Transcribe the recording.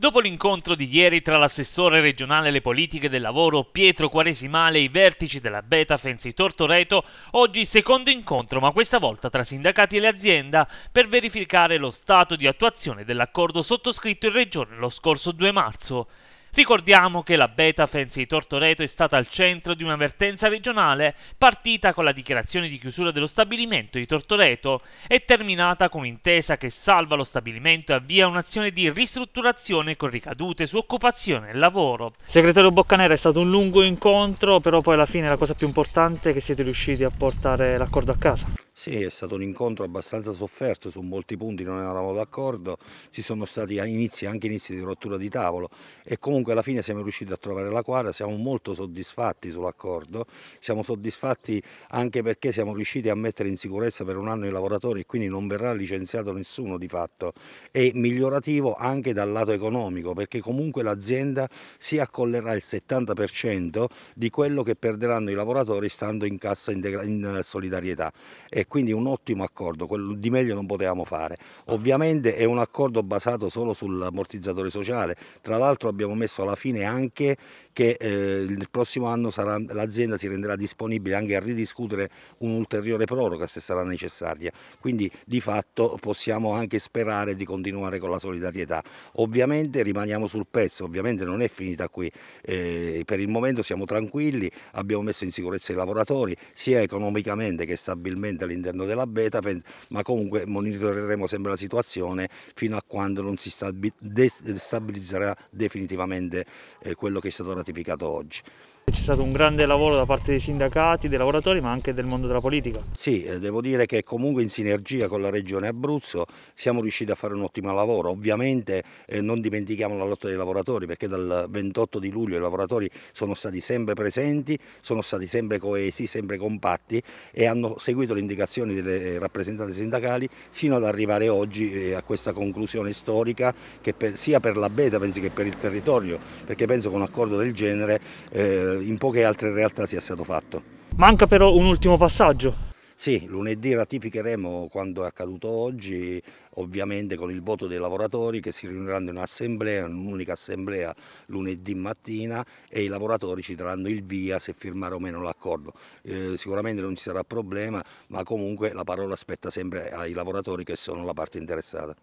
Dopo l'incontro di ieri tra l'assessore regionale alle politiche del lavoro Pietro Quaresimale e i vertici della Beta Fenzi Tortoreto, oggi secondo incontro, ma questa volta tra sindacati e l'azienda, per verificare lo stato di attuazione dell'accordo sottoscritto in regione lo scorso 2 marzo. Ricordiamo che la Beta Fenzi di Tortoreto è stata al centro di un'avvertenza regionale partita con la dichiarazione di chiusura dello stabilimento di Tortoreto e terminata con un'intesa che salva lo stabilimento e avvia un'azione di ristrutturazione con ricadute su occupazione e lavoro. Segretario Boccanera è stato un lungo incontro, però poi alla fine la cosa più importante è che siete riusciti a portare l'accordo a casa. Sì, è stato un incontro abbastanza sofferto, su molti punti non eravamo d'accordo, ci sono stati inizi, anche inizi di rottura di tavolo e comunque alla fine siamo riusciti a trovare la quadra, siamo molto soddisfatti sull'accordo, siamo soddisfatti anche perché siamo riusciti a mettere in sicurezza per un anno i lavoratori e quindi non verrà licenziato nessuno di fatto. È migliorativo anche dal lato economico perché comunque l'azienda si accollerà il 70% di quello che perderanno i lavoratori stando in cassa in solidarietà. E quindi un ottimo accordo, quello di meglio non potevamo fare. Ovviamente è un accordo basato solo sull'ammortizzatore sociale, tra l'altro abbiamo messo alla fine anche che eh, il prossimo anno l'azienda si renderà disponibile anche a ridiscutere un'ulteriore proroga se sarà necessaria, quindi di fatto possiamo anche sperare di continuare con la solidarietà. Ovviamente rimaniamo sul pezzo, ovviamente non è finita qui, eh, per il momento siamo tranquilli, abbiamo messo in sicurezza i lavoratori sia economicamente che stabilmente all'interno all'interno della beta, ma comunque monitoreremo sempre la situazione fino a quando non si stabilizzerà definitivamente eh, quello che è stato ratificato oggi. C'è stato un grande lavoro da parte dei sindacati, dei lavoratori, ma anche del mondo della politica. Sì, eh, devo dire che comunque in sinergia con la Regione Abruzzo siamo riusciti a fare un ottimo lavoro. Ovviamente eh, non dimentichiamo la lotta dei lavoratori, perché dal 28 di luglio i lavoratori sono stati sempre presenti, sono stati sempre coesi, sempre compatti e hanno seguito le indicazioni delle rappresentanti sindacali sino ad arrivare oggi eh, a questa conclusione storica che per, sia per la Beta pensi che per il territorio, perché penso che un accordo del genere eh, in poche altre realtà sia stato fatto. Manca però un ultimo passaggio. Sì, lunedì ratificheremo quanto è accaduto oggi, ovviamente con il voto dei lavoratori che si riuniranno in un'assemblea, un'unica assemblea lunedì mattina e i lavoratori ci daranno il via se firmare o meno l'accordo. Eh, sicuramente non ci sarà problema, ma comunque la parola spetta sempre ai lavoratori che sono la parte interessata.